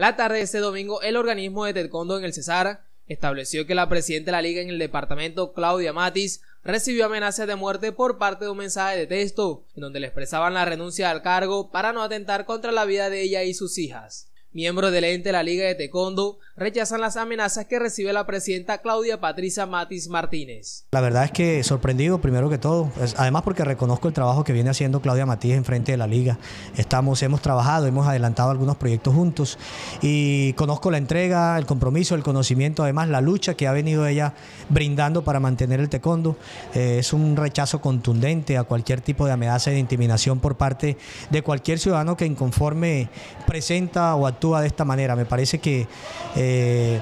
La tarde de este domingo, el organismo de Taekwondo en el Cesar estableció que la presidenta de la liga en el departamento, Claudia Matis, recibió amenazas de muerte por parte de un mensaje de texto, en donde le expresaban la renuncia al cargo para no atentar contra la vida de ella y sus hijas. Miembros del ente de la Liga de Taekwondo rechazan las amenazas que recibe la presidenta Claudia Patricia Matis Martínez. La verdad es que sorprendido primero que todo, además porque reconozco el trabajo que viene haciendo Claudia Matis en frente de la liga. Estamos, hemos trabajado, hemos adelantado algunos proyectos juntos y conozco la entrega, el compromiso, el conocimiento, además la lucha que ha venido ella brindando para mantener el taekwondo. Eh, es un rechazo contundente a cualquier tipo de amenaza de intimidación por parte de cualquier ciudadano que inconforme presenta o de esta manera. Me parece que eh,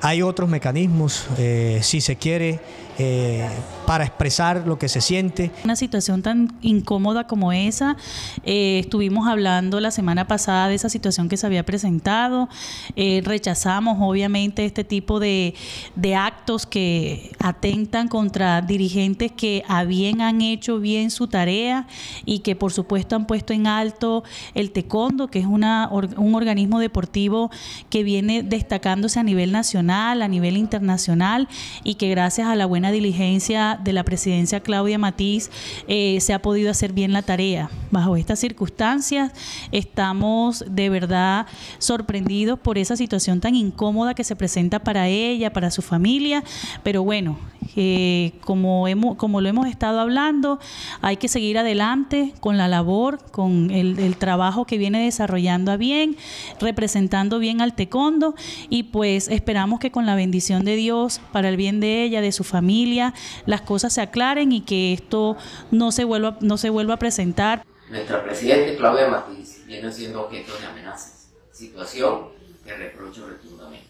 hay otros mecanismos, eh, si se quiere, eh, para expresar lo que se siente. Una situación tan incómoda como esa, eh, estuvimos hablando la semana pasada de esa situación que se había presentado, eh, rechazamos obviamente este tipo de, de, actos que atentan contra dirigentes que a bien han hecho bien su tarea y que por supuesto han puesto en alto el taekwondo, que es una, un organismo deportivo que viene destacándose a nivel nacional, a nivel internacional y que gracias a la buena diligencia de la presidencia Claudia Matiz eh, se ha podido hacer bien la tarea. Bajo estas circunstancias estamos de verdad sorprendidos por esa situación tan incómoda que se presenta para ella, para su familia, pero bueno, eh, como, hemos, como lo hemos estado hablando, hay que seguir adelante con la labor, con el, el trabajo que viene desarrollando a bien, representando bien al tecondo y pues esperamos que con la bendición de Dios, para el bien de ella, de su familia, las cosas se aclaren y que esto no se vuelva, no se vuelva a presentar. Nuestra presidenta Claudia Matiz viene siendo objeto de amenazas, situación que reprocho rotundamente.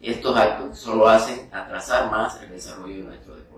Estos actos solo hacen atrasar más el desarrollo de nuestro deporte.